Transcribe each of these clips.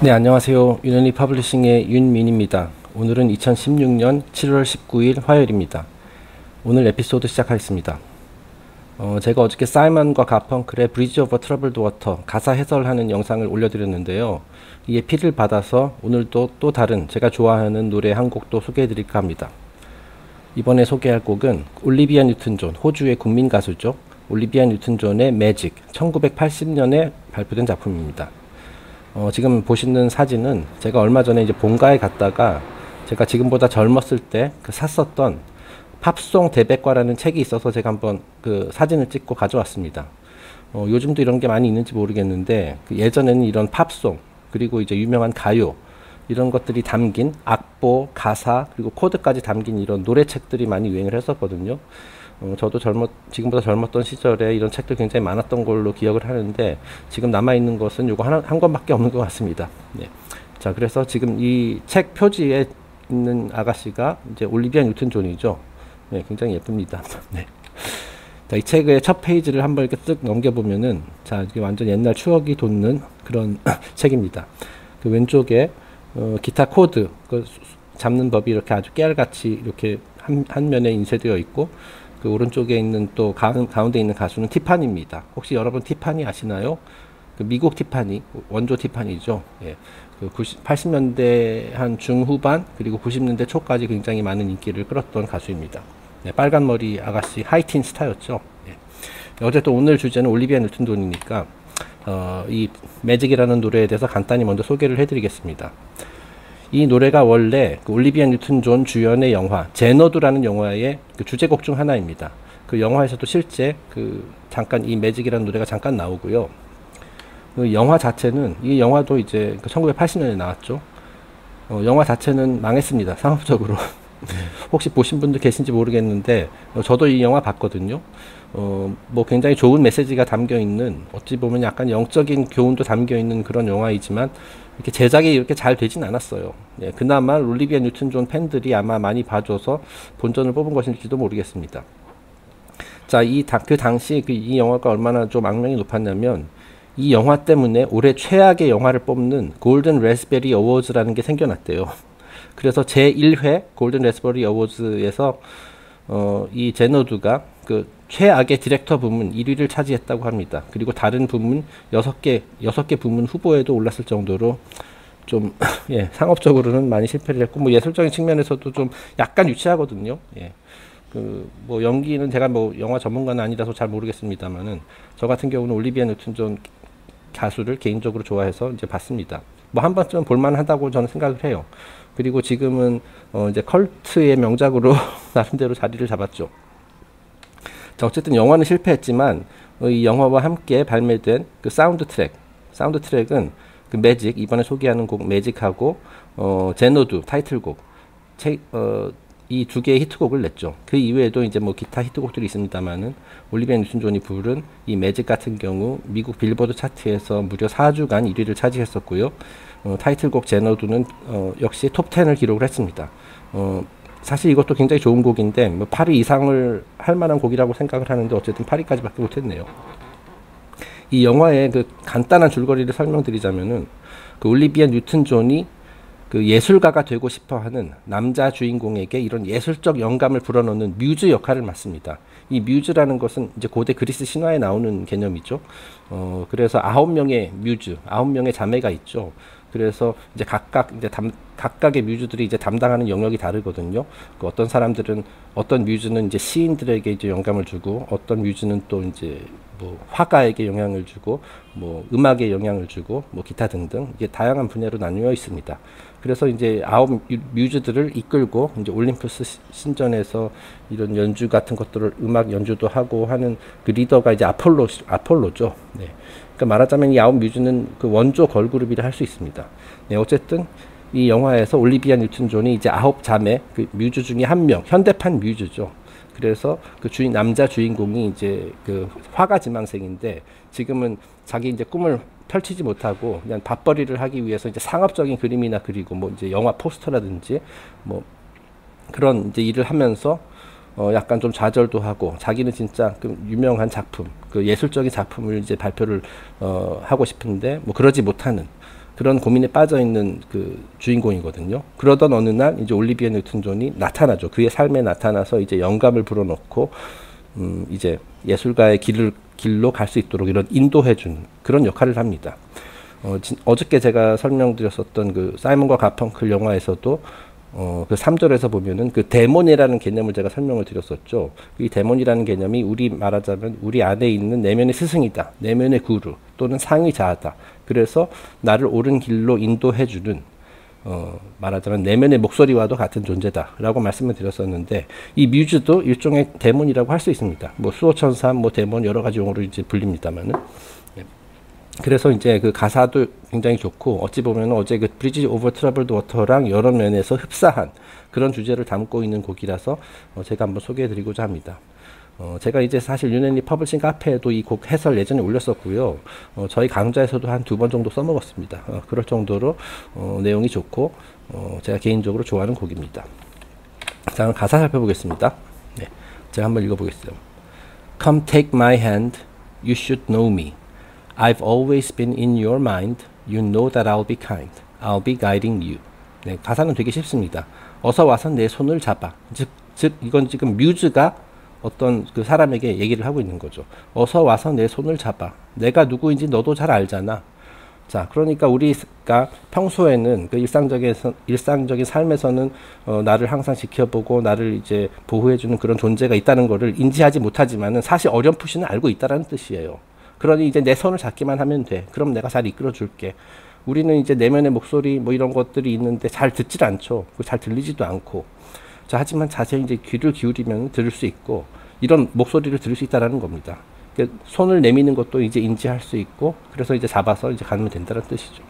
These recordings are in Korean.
네, 안녕하세요. 윤앤리 퍼블리싱의 윤민입니다. 오늘은 2016년 7월 19일 화요일입니다. 오늘 에피소드 시작하겠습니다. 어, 제가 어저께 사이먼과 가펑클의 Bridge Over Troubled Water 가사 해설하는 영상을 올려드렸는데요. 이에 feel을 받아서 오늘도 또 다른 제가 좋아하는 노래 한 곡도 소개해드릴까 합니다. 이번에 소개할 곡은 올리비아 뉴튼 존, 호주의 국민 가수죠. 올리비아 뉴튼 존의 매직, 1980년에 발표된 작품입니다. 어, 지금 보시는 사진은 제가 얼마 전에 이제 본가에 갔다가 제가 지금보다 젊었을 때 그 샀었던 팝송 대백과라는 책이 있어서 제가 한번 그 사진을 찍고 가져왔습니다. 어, 요즘도 이런 게 많이 있는지 모르겠는데 그 예전에는 이런 팝송 그리고 이제 유명한 가요 이런 것들이 담긴 악보, 가사 그리고 코드까지 담긴 이런 노래책들이 많이 유행을 했었거든요. 어, 저도 젊었 지금보다 젊었던 시절에 이런 책들 굉장히 많았던 걸로 기억을 하는데 지금 남아 있는 것은 요거 하나 한 권밖에 없는 것 같습니다. 네. 자 그래서 지금 이 책 표지에 있는 아가씨가 이제 올리비아 뉴튼 존이죠. 네, 굉장히 예쁩니다. 네. 자, 이 책의 첫 페이지를 한번 이렇게 쓱 넘겨보면은, 자, 이게 완전 옛날 추억이 돋는 그런 책입니다. 그 왼쪽에, 어, 기타 코드, 그 잡는 법이 이렇게 아주 깨알같이 이렇게 한, 한 면에 인쇄되어 있고, 그 오른쪽에 있는 또 가, 가운데 있는 가수는 티파니입니다. 혹시 여러분 티파니 아시나요? 그 미국 티파니, 원조 티파니죠. 예. 그 90, 80년대 한 중후반 그리고 90년대 초까지 굉장히 많은 인기를 끌었던 가수입니다. 네, 빨간 머리 아가씨 하이틴 스타였죠. 예. 어쨌든 오늘 주제는 올리비아 뉴튼 존이니까 어, 이 Magic이라는 노래에 대해서 간단히 먼저 소개를 해드리겠습니다. 이 노래가 원래 그 올리비아 뉴튼 존 주연의 영화 제너두라는 영화의 그 주제곡 중 하나입니다. 그 영화에서도 실제 그 잠깐 이 Magic이라는 노래가 잠깐 나오고요. 그 영화 자체는 이 영화도 이제 그 1980년에 나왔죠. 어, 영화 자체는 망했습니다. 상업적으로. 혹시 보신 분들 계신지 모르겠는데 어, 저도 이 영화 봤거든요. 어, 뭐 굉장히 좋은 메시지가 담겨 있는 어찌 보면 약간 영적인 교훈도 담겨 있는 그런 영화이지만 이렇게 제작이 이렇게 잘 되진 않았어요. 예, 그나마 올리비아 뉴튼 존 팬들이 아마 많이 봐줘서 본전을 뽑은 것인지도 모르겠습니다. 자, 이, 그 당시 그 이 영화가 얼마나 좀 악명이 높았냐면 이 영화 때문에 올해 최악의 영화를 뽑는 Golden Raspberry Awards라는 게 생겨났대요. 그래서 제1회 Golden Raspberry Awards에서 어, 이 제너두가 그 최악의 디렉터 부문 1위를 차지했다고 합니다. 그리고 다른 부문 6개, 6개 부문 후보에도 올랐을 정도로 좀, 예, 상업적으로는 많이 실패를 했고, 뭐 예술적인 측면에서도 좀 약간 유치하거든요. 예. 그, 뭐 연기는 제가 뭐 영화 전문가는 아니라서 잘 모르겠습니다만은, 저 같은 경우는 올리비아 뉴튼 존 가수를 개인적으로 좋아해서 이제 봤습니다. 뭐 한 번쯤은 볼만하다고 저는 생각을 해요. 그리고 지금은 어 이제 컬트의 명작으로 나름대로 자리를 잡았죠. 자, 어쨌든 영화는 실패했지만 어, 이 영화와 함께 발매된 그 사운드 트랙, 사운드 트랙은 그 매직 이번에 소개하는 곡 Magic하고 어 제너두 타이틀곡 어, 이 두 개의 히트곡을 냈죠. 그 이외에도 이제 뭐 기타 히트곡들이 있습니다만은 올리비아 뉴튼 존이 부른 이 매직 같은 경우 미국 빌보드 차트에서 무려 4주간 1위를 차지했었고요. 어, 타이틀곡 제너두는 어, 역시 톱 10을 기록을 했습니다. 어, 사실 이것도 굉장히 좋은 곡인데 뭐 8위 이상을 할 만한 곡이라고 생각을 하는데 어쨌든 8위까지밖에 못했네요. 이 영화의 그 간단한 줄거리를 설명드리자면은 그 올리비아 뉴튼 존이 그 예술가가 되고 싶어하는 남자 주인공에게 이런 예술적 영감을 불어넣는 뮤즈 역할을 맡습니다. 이 뮤즈라는 것은 이제 고대 그리스 신화에 나오는 개념이죠. 어, 그래서 아홉 명의 뮤즈, 아홉 명의 자매가 있죠. 그래서 이제 각각 이제 담, 각각의 뮤즈들이 이제 담당하는 영역이 다르거든요. 그 어떤 사람들은 어떤 뮤즈는 이제 시인들에게 이제 영감을 주고 어떤 뮤즈는 또 이제 뭐 화가에게 영향을 주고 뭐 음악에 영향을 주고 뭐 기타 등등 이게 다양한 분야로 나뉘어 있습니다. 그래서 이제 아홉 뮤즈들을 이끌고 이제 올림푸스 신전에서 이런 연주 같은 것들을 음악 연주도 하고 하는 그 리더가 이제 아폴로 아폴로죠. 네. 그러니까 말하자면 이 아홉 뮤즈는 그 원조 걸그룹이라 할 수 있습니다. 네, 어쨌든 이 영화에서 올리비아 뉴튼 존이 이제 아홉 자매 그 뮤즈 중에 한 명, 현대판 뮤즈죠. 그래서 그 주인 남자 주인공이 이제 그 화가 지망생인데 지금은 자기 이제 꿈을 펼치지 못하고 그냥 밥벌이를 하기 위해서 이제 상업적인 그림이나 그리고 뭐 이제 영화 포스터라든지 뭐 그런 이제 일을 하면서 어 약간 좀 좌절도 하고 자기는 진짜 그 유명한 작품 그 예술적인 작품을 이제 발표를 어 하고 싶은데 뭐 그러지 못하는 그런 고민에 빠져 있는 그 주인공이거든요. 그러던 어느 날 이제 올리비아 뉴튼 존이 나타나죠. 그의 삶에 나타나서 이제 영감을 불어넣고 음 이제 예술가의 길을 길로 갈 수 있도록 이런 인도해 주는 그런 역할을 합니다. 어, 진, 어저께 제가 설명드렸었던 그 사이먼과 가펑클 영화에서도 어, 그 3절에서 보면은 그 데몬이라는 개념을 제가 설명을 드렸었죠. 이 데몬이라는 개념이 우리 말하자면 우리 안에 있는 내면의 스승이다. 내면의 구루 또는 상위 자아다. 그래서 나를 옳은 길로 인도해 주는 어, 말하자면 내면의 목소리와도 같은 존재다라고 말씀을 드렸었는데 이 뮤즈도 일종의 데몬이라고 할 수 있습니다. 뭐 수호천사, 뭐 데몬 여러 가지 용어로 이제 불립니다만은 그래서 이제 그 가사도 굉장히 좋고 어찌 보면 어제 그 Bridge Over Troubled Water랑 여러 면에서 흡사한 그런 주제를 담고 있는 곡이라서 어 제가 한번 소개해드리고자 합니다. 어 제가 이제 사실 윤앤리 퍼블리싱 카페에도 이 곡 해설 예전에 올렸었고요. 어 저희 강좌에서도 한 두 번 정도 써먹었습니다. 어 그럴 정도로 어 내용이 좋고 어 제가 개인적으로 좋아하는 곡입니다. 자, 가사 살펴보겠습니다. 네, 제가 한번 읽어보겠습니다. Come take my hand, you should know me. I've always been in your mind. You know that I'll be kind. I'll be guiding you. 네, 가사는 되게 쉽습니다. 어서 와서 내 손을 잡아. 즉, 즉 이건 지금 뮤즈가 어떤 그 사람에게 얘기를 하고 있는 거죠. 어서 와서 내 손을 잡아. 내가 누구인지 너도 잘 알잖아. 자, 그러니까 우리가 평소에는 그 일상적인 일상적인 삶에서는 어, 나를 항상 지켜보고 나를 이제 보호해주는 그런 존재가 있다는 것을 인지하지 못하지만은 사실 어렴풋이는 알고 있다라는 뜻이에요. 그러니 이제 내 손을 잡기만 하면 돼. 그럼 내가 잘 이끌어 줄게. 우리는 이제 내면의 목소리 뭐 이런 것들이 있는데 잘 듣질 않죠. 잘 들리지도 않고. 자, 하지만 자세히 이제 귀를 기울이면 들을 수 있고 이런 목소리를 들을 수 있다라는 겁니다. 그러니까 손을 내미는 것도 이제 인지할 수 있고 그래서 이제 잡아서 이제 가면 된다는 뜻이죠.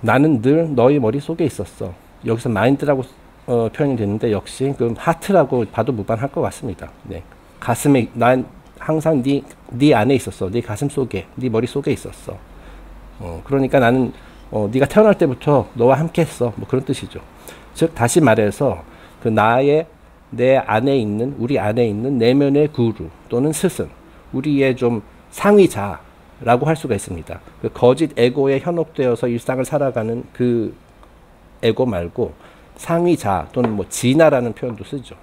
나는 늘 너의 머릿속에 있었어. 여기서 마인드라고 어, 표현이 됐는데 역시 그 하트라고 봐도 무방할 것 같습니다. 네. 가슴에 난 항상 네, 네 안에 있었어. 네 가슴 속에, 네 머릿 속에 있었어. 어, 그러니까 나는 어, 네가 태어날 때부터 너와 함께했어. 뭐 그런 뜻이죠. 즉 다시 말해서 그 나의 내 안에 있는 우리 안에 있는 내면의 구루 또는 스승, 우리의 좀 상위자라고 할 수가 있습니다. 그 거짓 에고에 현혹되어서 일상을 살아가는 그 에고 말고 상위자 또는 뭐 진화라는 표현도 쓰죠.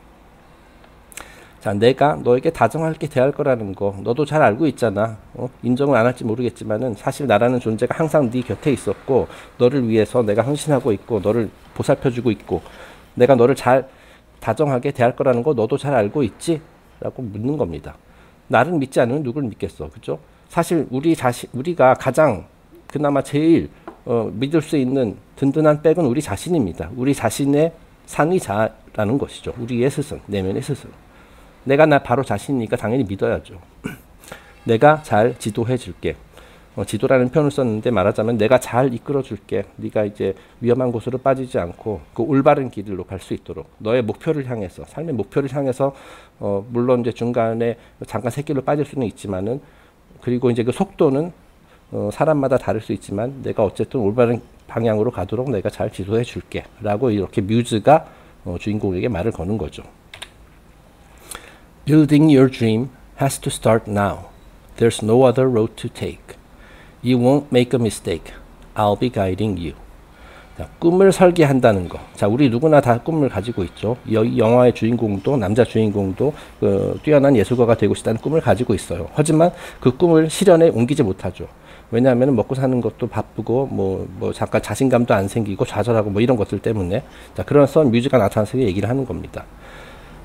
자, 내가 너에게 다정하게 대할 거라는 거 너도 잘 알고 있잖아. 어? 인정을 안 할지 모르겠지만은 사실 나라는 존재가 항상 네 곁에 있었고 너를 위해서 내가 헌신하고 있고 너를 보살펴주고 있고 내가 너를 잘 다정하게 대할 거라는 거 너도 잘 알고 있지? 라고 묻는 겁니다. 나를 믿지 않으면 누굴 믿겠어. 그죠? 사실 우리 자신, 우리가 가장 그나마 제일 어, 믿을 수 있는 든든한 백은 우리 자신입니다. 우리 자신의 상위자라는 것이죠. 우리의 스승, 내면의 스승. 내가 나 바로 자신이니까 당연히 믿어야죠. 내가 잘 지도해 줄게. 어, 지도라는 표현을 썼는데 말하자면 내가 잘 이끌어 줄게. 네가 이제 위험한 곳으로 빠지지 않고 그 올바른 길로 갈 수 있도록 너의 목표를 향해서 삶의 목표를 향해서 어, 물론 이제 중간에 잠깐 새길로 빠질 수는 있지만은 그리고 이제 그 속도는 어, 사람마다 다를 수 있지만 내가 어쨌든 올바른 방향으로 가도록 내가 잘 지도해 줄게 라고 이렇게 뮤즈가 어, 주인공에게 말을 거는 거죠. Building your dream has to start now. There's no other road to take. You won't make a mistake. I'll be guiding you. 자, 꿈을 설계한다는 거. 자, 우리 누구나 다 꿈을 가지고 있죠. 이 영화의 주인공도 남자 주인공도 그 뛰어난 예술가가 되고 싶다는 꿈을 가지고 있어요. 하지만 그 꿈을 실현에 옮기지 못하죠. 왜냐하면 먹고 사는 것도 바쁘고 뭐, 뭐 잠깐 자신감도 안 생기고 좌절하고 뭐 이런 것들 때문에 자, 그래서 뮤즈가 나타나서 얘기를 하는 겁니다.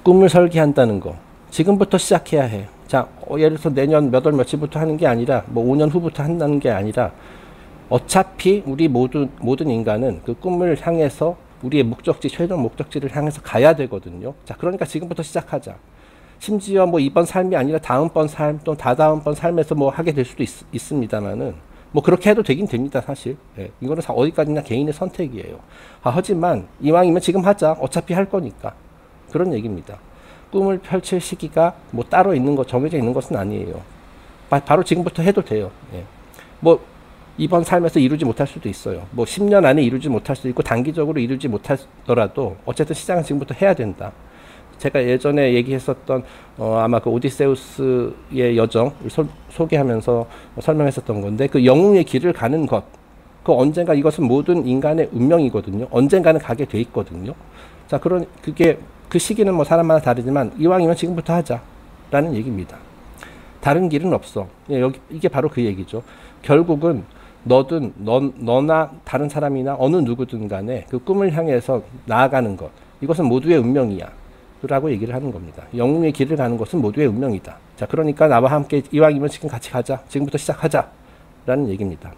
꿈을 설계한다는 거. 지금부터 시작해야 해. 자, 어, 예를 들어서 내년 몇 월 며칠부터 하는 게 아니라 뭐 5년 후부터 한다는 게 아니라 어차피 우리 모든 모든 인간은 그 꿈을 향해서 우리의 목적지 최종 목적지를 향해서 가야 되거든요. 자, 그러니까 지금부터 시작하자. 심지어 뭐 이번 삶이 아니라 다음번 삶또 다다음번 삶에서 뭐 하게 될 수도 있, 습니다만은뭐 그렇게 해도 되긴 됩니다 사실 예, 이거는 어디까지나 개인의 선택이에요 아, 하지만 이왕이면 지금 하자 어차피 할 거니까 그런 얘기입니다 꿈을 펼칠 시기가 뭐 따로 있는 거 정해져 있는 것은 아니에요. 바, 로 지금부터 해도 돼요. 예. 뭐 이번 삶에서 이루지 못할 수도 있어요. 뭐 10년 안에 이루지 못할 수도 있고 단기적으로 이루지 못하더라도 어쨌든 시작은 지금부터 해야 된다. 제가 예전에 얘기했었던 어, 아마 그 오디세우스의 여정을 소, 개하면서 설명했었던 건데 그 영웅의 길을 가는 것 그 언젠가 이것은 모든 인간의 운명이거든요. 언젠가는 가게 돼 있거든요. 자, 그런 그게 그 시기는 뭐 사람마다 다르지만 이왕이면 지금부터 하자 라는 얘기입니다. 다른 길은 없어. 예, 여기 이게 바로 그 얘기죠. 결국은 너든 너, 너나 다른 사람이나 어느 누구든 간에 그 꿈을 향해서 나아가는 것 이것은 모두의 운명이야. 라고 얘기를 하는 겁니다. 영웅의 길을 가는 것은 모두의 운명이다. 자, 그러니까 나와 함께 이왕이면 지금 같이 가자. 지금부터 시작하자. 라는 얘기입니다.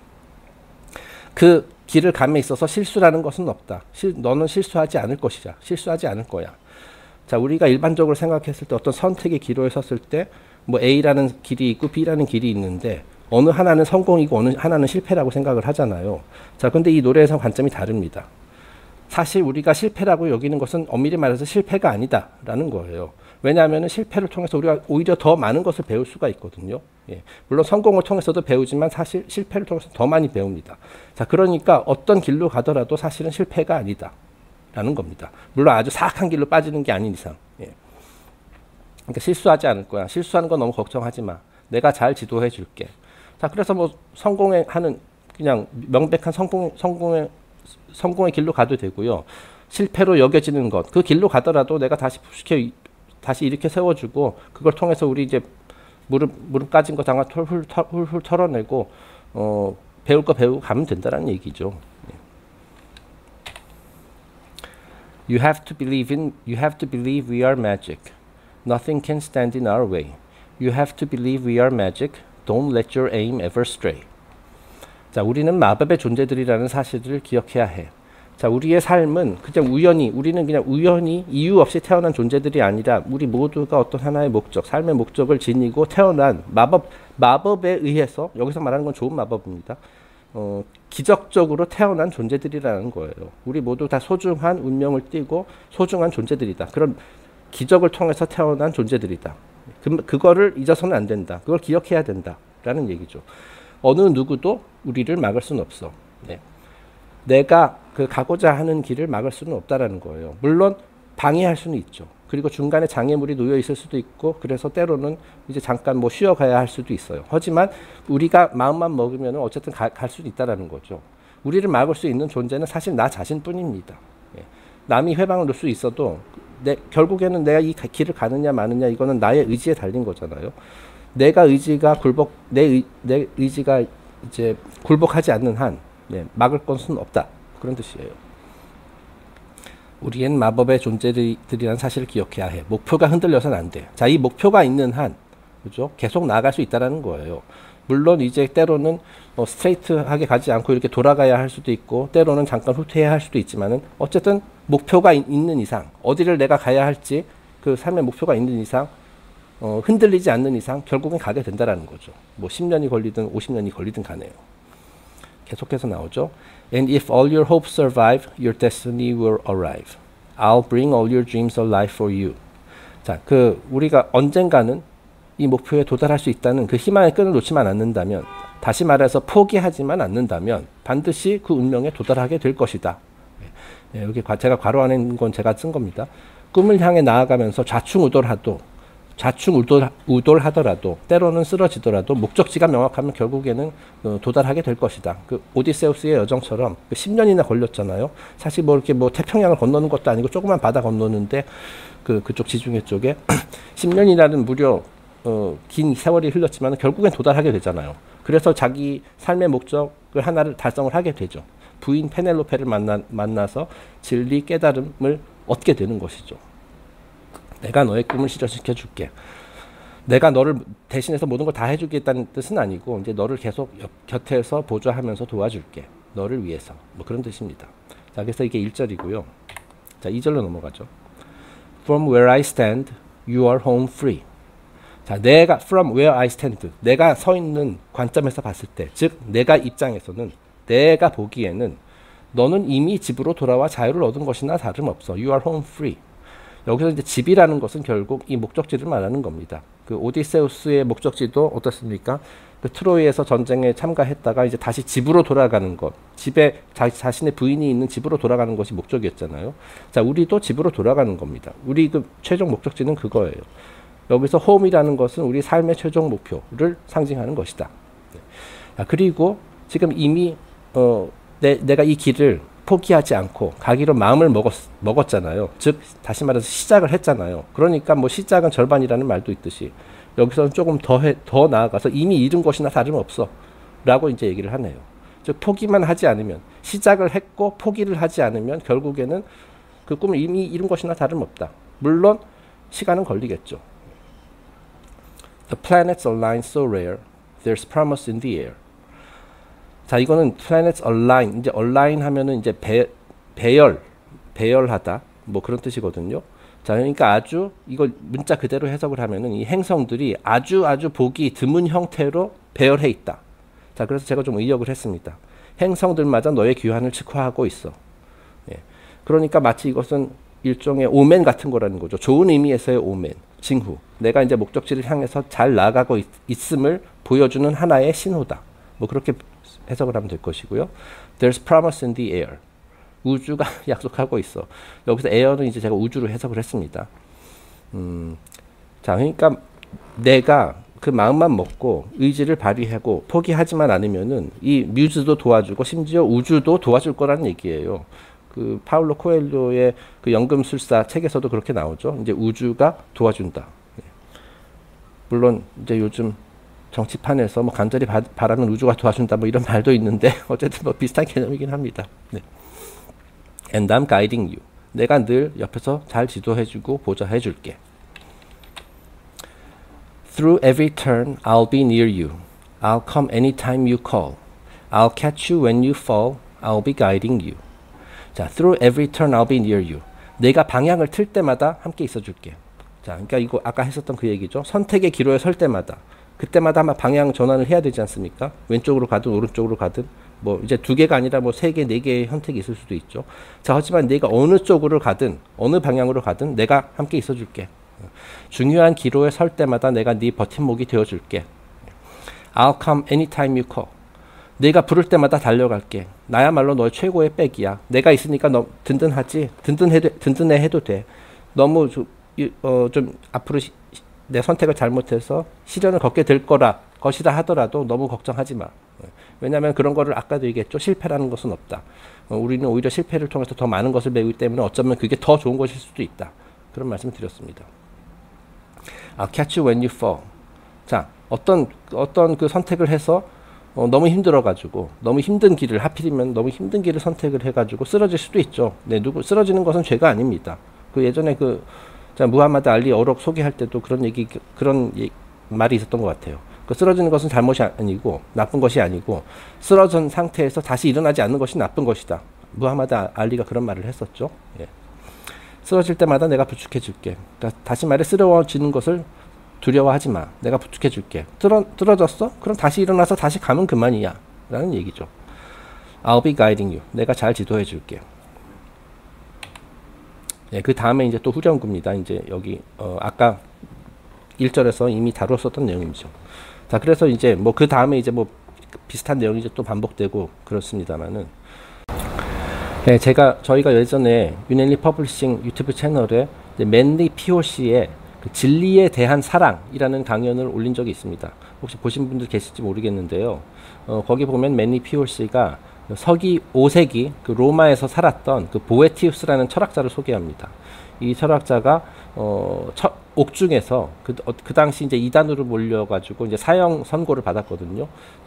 그 길을 감에 있어서 실수라는 것은 없다. 실, 너는 실수하지 않을 것이자. 실수하지 않을 거야. 자, 우리가 일반적으로 생각했을 때 어떤 선택의 기로에 섰을 때 뭐 A라는 길이 있고 B라는 길이 있는데 어느 하나는 성공이고 어느 하나는 실패라고 생각을 하잖아요. 자, 근데 이 노래에서 관점이 다릅니다. 사실 우리가 실패라고 여기는 것은 엄밀히 말해서 실패가 아니다라는 거예요. 왜냐하면 실패를 통해서 우리가 오히려 더 많은 것을 배울 수가 있거든요. 예. 물론 성공을 통해서도 배우지만 사실 실패를 통해서 더 많이 배웁니다. 자, 그러니까 어떤 길로 가더라도 사실은 실패가 아니다. 라는 겁니다. 물론 아주 사악한 길로 빠지는 게 아닌 이상. 예. 그러니까 실수하지 않을 거야. 실수하는 건 너무 걱정하지 마. 내가 잘 지도해 줄게. 자, 그래서 뭐 성공에 하는 그냥 명백한 성공, 성공의 성공의 길로 가도 되고요. 실패로 여겨지는 것, 그 길로 가더라도 내가 다시 시켜 다시 이렇게 세워주고 그걸 통해서 우리 이제 무릎 무릎 까진 거 장아 훌훌 훌훌 털어내고 어 배울 거 배우고 가면 된다는 얘기죠. You have to believe in you have to believe we are magic. Nothing can stand in our way. You have to believe we are magic. Don't let your aim ever stray. 자, 우리는 마법의 존재들이라는 사실을 기억해야 해. 자, 우리의 삶은 그냥 우연히, 우리는 그냥 우연히 이유 없이 태어난 존재들이 아니라 우리 모두가 어떤 하나의 목적, 삶의 목적을 지니고 태어난 마법, 마법에 의해서, 여기서 말하는 건 좋은 마법입니다. 어, 기적적으로 태어난 존재들이라는 거예요. 우리 모두 다 소중한 운명을 띠고 소중한 존재들이다. 그런 기적을 통해서 태어난 존재들이다. 그, 그거를 잊어서는 안 된다. 그걸 기억해야 된다. 라는 얘기죠. 어느 누구도 우리를 막을 수는 없어. 네. 내가 그 가고자 하는 길을 막을 수는 없다라는 거예요. 물론 방해할 수는 있죠. 그리고 중간에 장애물이 놓여 있을 수도 있고 그래서 때로는 이제 잠깐 뭐 쉬어가야 할 수도 있어요. 하지만 우리가 마음만 먹으면 어쨌든 가, 갈 수도 있다라는 거죠. 우리를 막을 수 있는 존재는 사실 나 자신뿐입니다. 예. 남이 회방을 놓을 수 있어도 내, 결국에는 내가 이 길을 가느냐 마느냐 이거는 나의 의지에 달린 거잖아요. 내가 의지가 굴복 내, 의, 내 의지가 이제 굴복하지 않는 한 네, 막을 것은 없다 그런 뜻이에요. 우리엔 마법의 존재들이라는 사실을 기억해야 해. 목표가 흔들려서는 안 돼. 자, 이 목표가 있는 한, 그죠? 계속 나아갈 수 있다라는 거예요. 물론 이제 때로는 어, 스트레이트하게 가지 않고 이렇게 돌아가야 할 수도 있고, 때로는 잠깐 후퇴해야 할 수도 있지만은, 어쨌든 목표가 있, 는 이상, 어디를 내가 가야 할지, 그 삶의 목표가 있는 이상, 어, 흔들리지 않는 이상 결국은 가게 된다라는 거죠. 뭐 10년이 걸리든 50년이 걸리든 가네요. 계속해서 나오죠. And if all your hopes survive, your destiny will arrive. I'll bring all your dreams alive for you. 자, 그 우리가 언젠가는 이 목표에 도달할 수 있다는 그 희망의 끈을 놓지만 않는다면, 다시 말해서 포기하지만 않는다면 반드시 그 운명에 도달하게 될 것이다. 예, 여기 제가 괄호 안에 있는 건 제가 쓴 겁니다. 꿈을 향해 나아가면서 좌충우돌하도 좌충우돌, 하더라도 때로는 쓰러지더라도 목적지가 명확하면 결국에는 어, 도달하게 될 것이다. 그 오디세우스의 여정처럼 10년이나 그 걸렸잖아요. 사실 뭐 이렇게 뭐 태평양을 건너는 것도 아니고 조그만 바다 건너는데 그 그쪽 지중해 쪽에 10년이라는 무려 어, 긴 세월이 흘렀지만 결국엔 도달하게 되잖아요. 그래서 자기 삶의 목적을 하나를 달성을 하게 되죠. 부인 페넬로페를 만나, 만나서 진리 깨달음을 얻게 되는 것이죠. 내가 너의 꿈을 실현시켜 줄게. 내가 너를 대신해서 모든 걸 다 해주겠다는 뜻은 아니고 이제 너를 계속 곁에서 보조하면서 도와줄게. 너를 위해서 뭐 그런 뜻입니다. 자 그래서 이게 1절이고요. 자 2절로 넘어가죠. From where I stand, you are home free. 자 내가 from where I stand 내가 서 있는 관점에서 봤을 때, 즉 내가 입장에서는 내가 보기에는 너는 이미 집으로 돌아와 자유를 얻은 것이나 다름없어. You are home free. 여기서 이제 집이라는 것은 결국 이 목적지를 말하는 겁니다. 그 오디세우스의 목적지도 어떻습니까? 그 트로이에서 전쟁에 참가했다가 이제 다시 집으로 돌아가는 것, 집에 자, 자신의 부인이 있는 집으로 돌아가는 것이 목적이었잖아요. 자, 우리도 집으로 돌아가는 겁니다. 우리 그 최종 목적지는 그거예요. 여기서 홈이라는 것은 우리 삶의 최종 목표를 상징하는 것이다. 아, 그리고 지금 이미 어, 내, 내가 이 길을 포기하지 않고 가기로 마음을 먹었, 먹었잖아요. 즉 다시 말해서 시작을 했잖아요. 그러니까 뭐 시작은 절반이라는 말도 있듯이 여기서는 조금 더, 해, 더 나아가서 이미 이룬 것이나 다름없어 라고 이제 얘기를 하네요. 즉 포기만 하지 않으면 시작을 했고 포기를 하지 않으면 결국에는 그 꿈을 이미 이룬 것이나 다름없다. 물론 시간은 걸리겠죠. The planets align so rare. There's promise in the air. 자, 이거는 planets align. 이제 align 하면은 이제 배, 배열, 배열하다. 뭐 그런 뜻이거든요. 자, 그러니까 아주 이걸 문자 그대로 해석을 하면은 이 행성들이 아주 아주 보기 드문 형태로 배열해 있다. 자, 그래서 제가 좀 의역을 했습니다. 행성들마다 너의 귀환을 측화하고 있어. 예. 그러니까 마치 이것은 일종의 오멘 같은 거라는 거죠. 좋은 의미에서의 오멘, 징후. 내가 이제 목적지를 향해서 잘 나아가고 있, 있음을 보여주는 하나의 신호다. 뭐 그렇게 해석을 하면 될 것이고요. There's promise in the air. 우주가 약속하고 있어. 여기서 air는 이제 제가 우주로 해석을 했습니다. 음, 자, 그러니까 내가 그 마음만 먹고 의지를 발휘하고 포기하지만 않으면은 이 뮤즈도 도와주고 심지어 우주도 도와줄 거라는 얘기예요. 그 파울로 코엘료의 그 연금술사 책에서도 그렇게 나오죠. 이제 우주가 도와준다. 네. 물론 이제 요즘 정치판에서 뭐 간절히 바, 바라는 우주가 도와준다 뭐 이런 말도 있는데 어쨌든 뭐 비슷한 개념이긴 합니다. 네. And I'm guiding you. 내가 늘 옆에서 잘 지도해주고 보좌해줄게. Through every turn, I'll be near you. I'll come anytime you call. I'll catch you when you fall. I'll be guiding you. 자, through every turn I'll be near you. 내가 방향을 틀 때마다 함께 있어줄게. 자, 그러니까 이거 아까 했었던 그 얘기죠. 선택의 기로에 설 때마다 그때마다 아마 방향 전환을 해야 되지 않습니까? 왼쪽으로 가든 오른쪽으로 가든 뭐 이제 두 개가 아니라 뭐 세 개, 네 개의 선택이 있을 수도 있죠. 자, 하지만 내가 어느 쪽으로 가든 어느 방향으로 가든 내가 함께 있어 줄게. 중요한 기로에 설 때마다 내가 네 버팀목이 되어 줄게. I'll come anytime you call. 내가 부를 때마다 달려갈게. 나야말로 너의 최고의 백이야. 내가 있으니까 너 든든하지. 든든해 든든해 해도 돼. 너무 좀, 어, 좀 앞으로 시, 내 선택을 잘못해서 시련을 걷게 될 거라 것이다 하더라도 너무 걱정하지 마. 왜냐하면 그런 거를 아까도 얘기했죠. 실패라는 것은 없다. 어, 우리는 오히려 실패를 통해서 더 많은 것을 배우기 때문에 어쩌면 그게 더 좋은 것일 수도 있다. 그런 말씀을 드렸습니다. I'll catch when you fall. 자, 어떤 어떤 그 선택을 해서 어, 너무 힘들어가지고 너무 힘든 길을 하필이면 너무 힘든 길을 선택을 해가지고 쓰러질 수도 있죠. 네, 누구 쓰러지는 것은 죄가 아닙니다. 그 예전에 그 자, 무하마드 알리 어록 소개할 때도 그런 얘기 그런 예, 말이 있었던 것 같아요. 그 쓰러지는 것은 잘못이 아니고 나쁜 것이 아니고 쓰러진 상태에서 다시 일어나지 않는 것이 나쁜 것이다. 무하마드 알리가 그런 말을 했었죠. 예. 쓰러질 때마다 내가 부축해 줄게. 그러니까 다시 말해 쓰러워지는 것을 두려워하지 마. 내가 부축해 줄게. 쓰러, 쓰러졌어? 그럼 다시 일어나서 다시 가면 그만이야. 라는 얘기죠. I'll be guiding you. 내가 잘 지도해 줄게. 네, 그 다음에 이제 또 후렴구입니다. 이제 여기, 어, 아까 1절에서 이미 다뤘었던 내용이죠. 자, 그래서 이제 뭐 그 다음에 이제 뭐 비슷한 내용이 이제 또 반복되고 그렇습니다만은. 네, 제가, 저희가 예전에 윤앤리 퍼블리싱 유튜브 채널에 맨리 POC의 그 진리에 대한 사랑이라는 강연을 올린 적이 있습니다. 혹시 보신 분들 계실지 모르겠는데요. 어, 거기 보면 맨니 피올씨가 서기 5세기 그 로마에서 살았던 그 보에티우스라는 철학자를 소개합니다. 이 철학자가 어, 처, 옥중에서 그, 어, 그 당시 이제 이단으로 몰려가지고 이제 사형 선고를 받았거든요.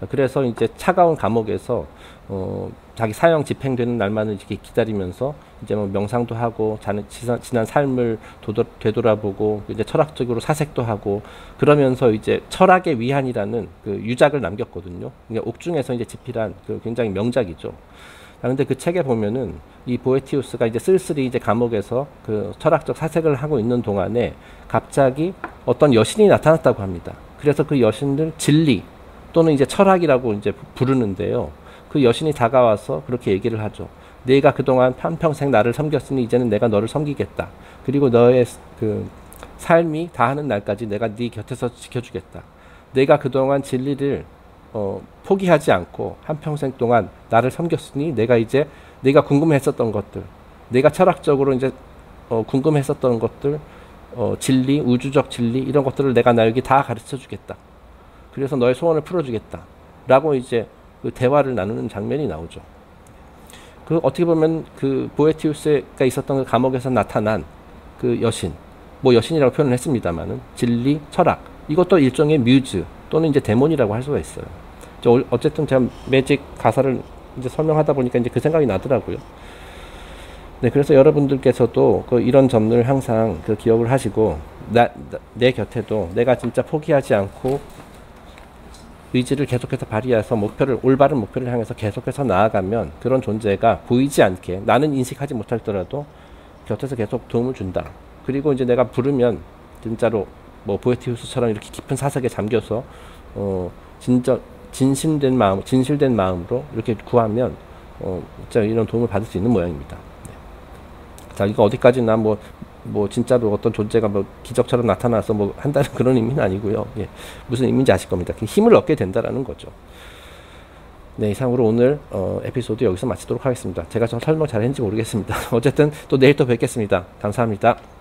그래서 이제 차가운 감옥에서 어, 자기 사형 집행되는 날만을 이렇게 기다리면서 이제 뭐 명상도 하고 자는 지난, 지난 삶을 도도, 되돌아보고 이제 철학적으로 사색도 하고 그러면서 이제 철학의 위안이라는 그 유작을 남겼거든요. 그러니까 옥중에서 이제 집필한 그 굉장히 명작이죠. 그런데 그 책에 보면은 이 보에티우스가 이제 쓸쓸히 이제 감옥에서 그 철학적 사색을 하고 있는 동안에 갑자기 어떤 여신이 나타났다고 합니다. 그래서 그 여신들 진리 또는 이제 철학이라고 이제 부르는데요. 그 여신이 다가와서 그렇게 얘기를 하죠. 내가 그동안 한평생 나를 섬겼으니 이제는 내가 너를 섬기겠다. 그리고 너의 그 삶이 다하는 날까지 내가 네 곁에서 지켜주겠다. 내가 그동안 진리를 어, 포기하지 않고 한평생 동안 나를 섬겼으니 내가 이제 내가 궁금했었던 것들, 내가 철학적으로 이제 어, 궁금했었던 것들, 어, 진리, 우주적 진리 이런 것들을 내가 나에게 다 가르쳐 주겠다. 그래서 너의 소원을 풀어주겠다. 라고 이제 그 대화를 나누는 장면이 나오죠. 그 어떻게 보면 그 보에티우스가 있었던 그 감옥에서 나타난 그 여신, 뭐 여신이라고 표현을 했습니다만은 진리, 철학 이것도 일종의 뮤즈 또는 이제 데몬이라고 할 수가 있어요. 어쨌든 제가 매직 가사를 이제 설명하다 보니까 이제 그 생각이 나더라고요. 네, 그래서 여러분들께서도 그 이런 점을 항상 그 기억을 하시고 나, 나, 내 곁에도 내가 진짜 포기하지 않고 의지를 계속해서 발휘해서 목표를 올바른 목표를 향해서 계속해서 나아가면 그런 존재가 보이지 않게 나는 인식하지 못할더라도 곁에서 계속 도움을 준다. 그리고 이제 내가 부르면 진짜로 뭐 보에티우스처럼 이렇게 깊은 사색에 잠겨서 어 진짜 진심된 마음, 진실된 마음으로 이렇게 구하면 어 진짜 이런 도움을 받을 수 있는 모양입니다. 네. 자, 이거 어디까지나 뭐 뭐 진짜로 어떤 존재가 뭐 기적처럼 나타나서 뭐 한다는 그런 의미는 아니고요. 예. 무슨 의미인지 아실 겁니다. 힘을 얻게 된다라는 거죠. 네, 이상으로 오늘 어, 에피소드 여기서 마치도록 하겠습니다. 제가 좀 설명 잘했는지 모르겠습니다. 어쨌든 또 내일 또 뵙겠습니다. 감사합니다.